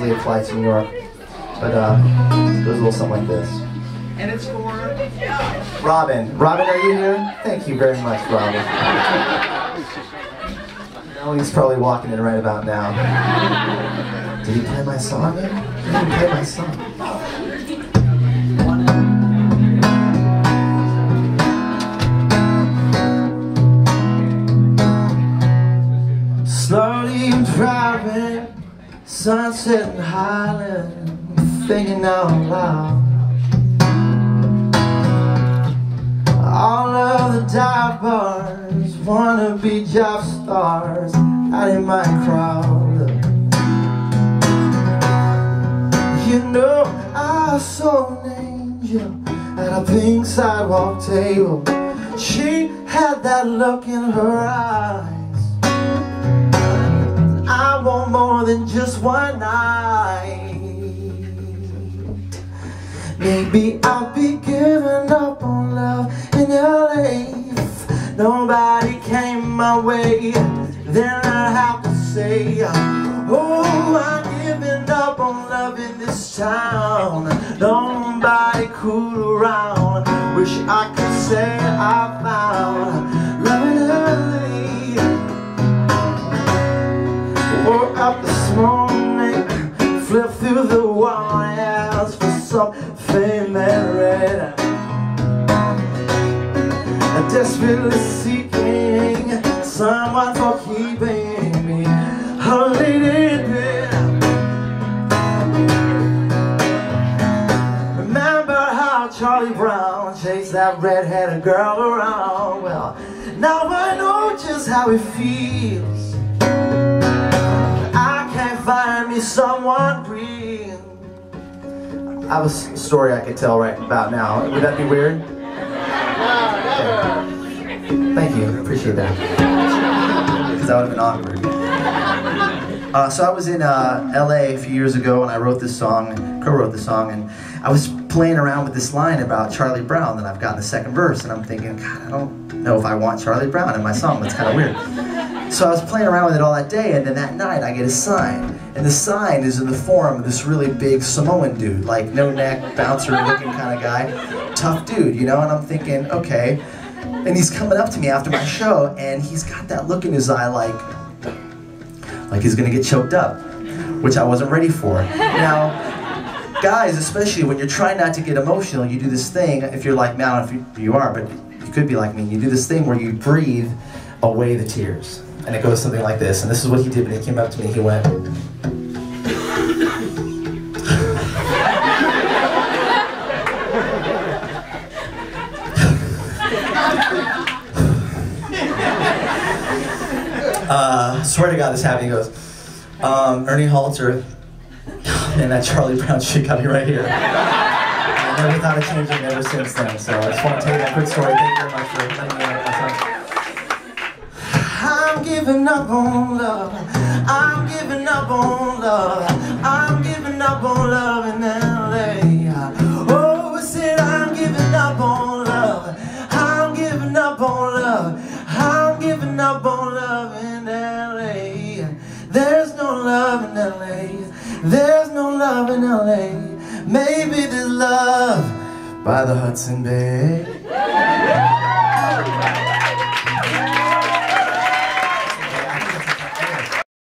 We fly to New York, but uh, it goes a little something like this. And it's for Robin. Robin, are you here? Thank you very much, Robin. No, he's probably walking in right about now. Did he play my song yet? He didn't play my song. Sunset and Highland, thinking out loud. All of the dive bars wanna be job stars out in my crowd. You know I saw an angel at a pink sidewalk table. She had that look in her eyes. I want more than just one night. Maybe I'll be giving up on love in LA. If nobody came my way, then I have to say, Oh, I'm giving up on love in this town. Nobody cool around. Wish I could say I found Desperately seeking someone for keeping me a bit. Remember how Charlie Brown chased that red-headed girl around? Well, now I know just how it feels. I can't find me someone real. I have a story I could tell right about now. Would that be weird? Thank you, appreciate that. Because that would have been awkward. Uh, so I was in uh, LA a few years ago and I wrote this song, co-wrote the song, and I was playing around with this line about Charlie Brown that I've got the second verse, and I'm thinking, God, I don't know if I want Charlie Brown in my song. That's kind of weird. So I was playing around with it all that day, and then that night I get a sign, and the sign is in the form of this really big Samoan dude, like no neck, bouncer looking kind of guy, tough dude, you know. And I'm thinking, okay. And he's coming up to me after my show, and he's got that look in his eye, like, like he's gonna get choked up, which I wasn't ready for. Now, guys, especially when you're trying not to get emotional, you do this thing. If you're like me, I don't know if you, you are, but you could be like me. You do this thing where you breathe away the tears, and it goes something like this. And this is what he did when he came up to me. He went. Uh, swear to God, this happened. He goes, um, Ernie Halter, man, that Charlie Brown shit got me right here. I never thought of changing ever since then. So I just want to tell you that quick story. Thank you very much for letting me know I'm giving up on love. I'm giving up on love. There's no love in LA. Maybe there's love by the Hudson Bay.